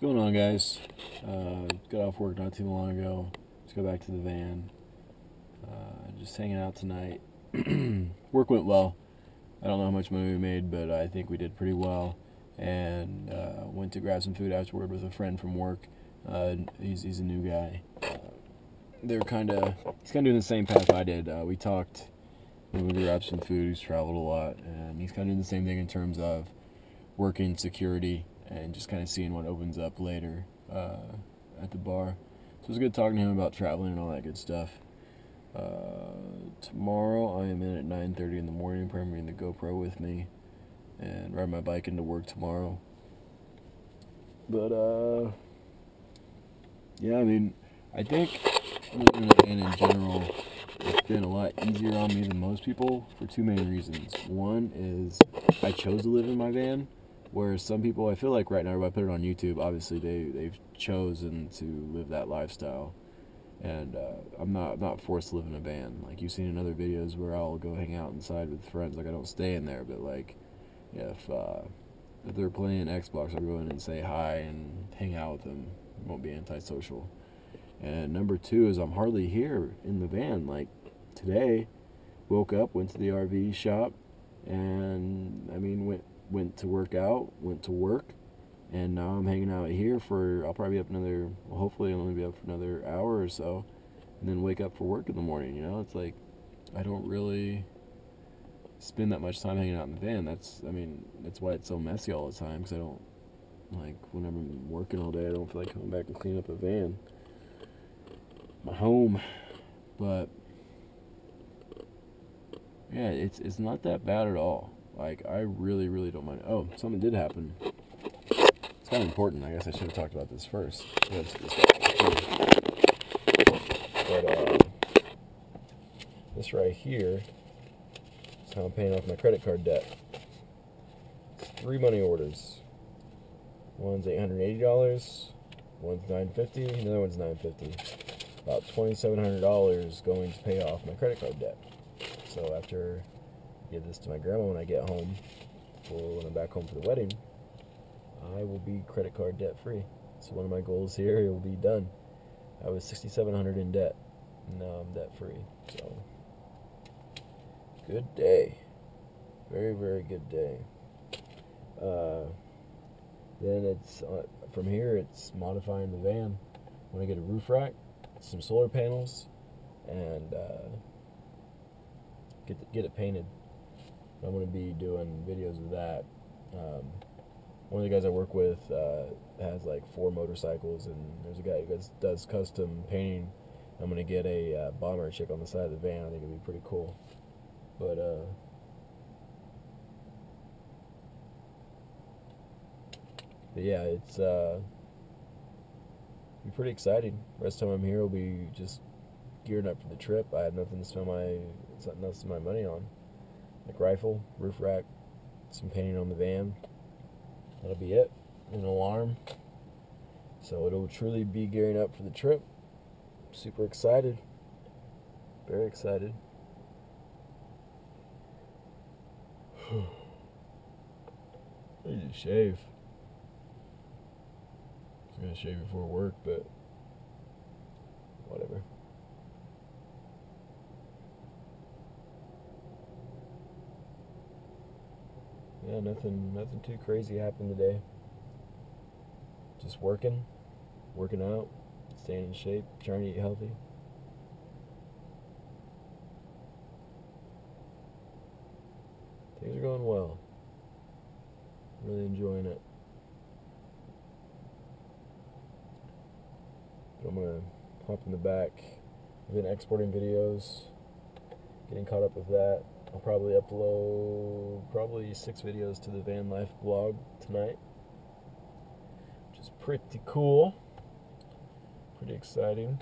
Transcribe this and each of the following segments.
going on, guys? Uh, got off work not too long ago. Let's go back to the van. Uh, just hanging out tonight. work went well. I don't know how much money we made, but I think we did pretty well. And uh, went to grab some food afterward with a friend from work. Uh, he's he's a new guy. Uh, they're kind of he's kind of doing the same path I did. Uh, we talked we grabbed some food. He's traveled a lot, and he's kind of doing the same thing in terms of working security and just kind of seeing what opens up later uh, at the bar. So it was good talking to him about traveling and all that good stuff. Uh, tomorrow I am in at 9:30 in the morning, probably bringing the GoPro with me, and ride my bike into work tomorrow. But uh, yeah, I mean, I think living in in general, it's been a lot easier on me than most people for two main reasons. One is I chose to live in my van Whereas some people, I feel like right now, if I put it on YouTube, obviously they they've chosen to live that lifestyle, and uh, I'm not I'm not forced to live in a van. Like you've seen in other videos where I'll go hang out inside with friends. Like I don't stay in there, but like if uh, if they're playing Xbox, I'll go in and say hi and hang out with them. It won't be antisocial. And number two is I'm hardly here in the van. Like today, woke up, went to the RV shop, and I mean went went to work out, went to work, and now I'm hanging out here for. I'll probably be up another. Well, hopefully I'll only be up for another hour or so, and then wake up for work in the morning. You know, it's like I don't really spend that much time hanging out in the van. That's. I mean, that's why it's so messy all the time. Because I don't like whenever I'm working all day. I don't feel like coming back and clean up a van. My home, but yeah, it's it's not that bad at all. Like, I really, really don't mind. Oh, something did happen. It's kind of important. I guess I should have talked about this first. But, uh, this right here is how I'm paying off my credit card debt. Three money orders. One's $880, one's 950, another one's 950. About $2,700 going to pay off my credit card debt. So after give this to my grandma when I get home, or when I'm back home for the wedding, I will be credit card debt free. So one of my goals here, it will be done. I was 6,700 in debt. Now I'm debt free. So good day. Very very good day. Uh, then it's uh, from here. It's modifying the van. I want to get a roof rack, some solar panels, and uh, get the, get it painted. I'm going to be doing videos of that. Um, one of the guys I work with uh, has like four motorcycles, and there's a guy who does, does custom painting. I'm going to get a uh, bomber chick on the side of the van. I think it'd be pretty cool. But, uh, but yeah, it's uh, be pretty exciting. Rest time I'm here, will be just gearing up for the trip. I have nothing to spend my nothing to spend my money on like rifle, roof rack, some painting on the van. That'll be it. An alarm. So it'll truly be gearing up for the trip. Super excited. Very excited. I need to shave. I was gonna shave before work, but whatever. Yeah, nothing, nothing too crazy happened today. Just working, working out, staying in shape, trying to eat healthy. Things are going well. Really enjoying it. But I'm gonna hop in the back. I've been exporting videos, getting caught up with that. I'll probably upload probably six videos to the van life vlog tonight, which is pretty cool, pretty exciting.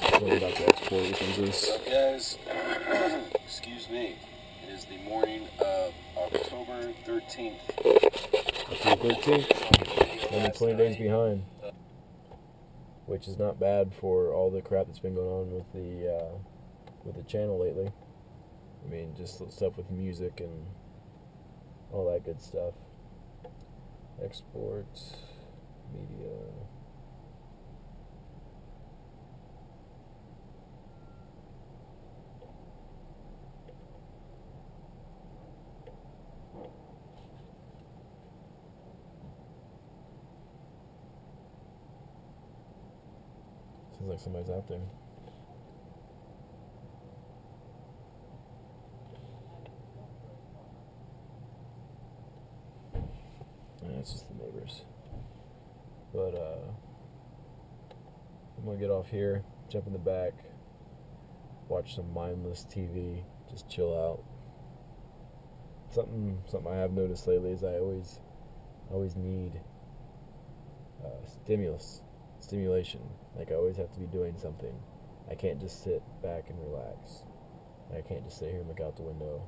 Sorry about the export What's up, guys? Excuse me. It is the morning of October 13th. October 13th. Only 20 days behind. Which is not bad for all the crap that's been going on with the uh, with the channel lately. I mean, just stuff with music and all that good stuff. export media. Sounds like somebody's out there. It's just the neighbors. But uh, I'm gonna get off here, jump in the back, watch some mindless TV, just chill out. Something something I have noticed lately is I always always need uh, stimulus, stimulation. Like I always have to be doing something. I can't just sit back and relax. I can't just sit here and look out the window.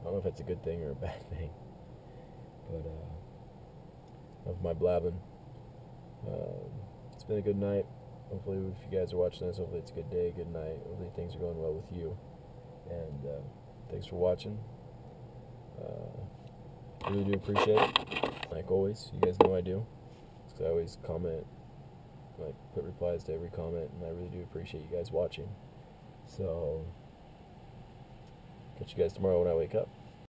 I don't know if that's a good thing or a bad thing. But uh, of my blabbing. Um, it's been a good night. Hopefully, if you guys are watching this, hopefully it's a good day, good night. Hopefully things are going well with you. And uh, thanks for watching. Uh, really do appreciate it. Like always, you guys know I do. Cause I always comment, like put replies to every comment, and I really do appreciate you guys watching. So, catch you guys tomorrow when I wake up.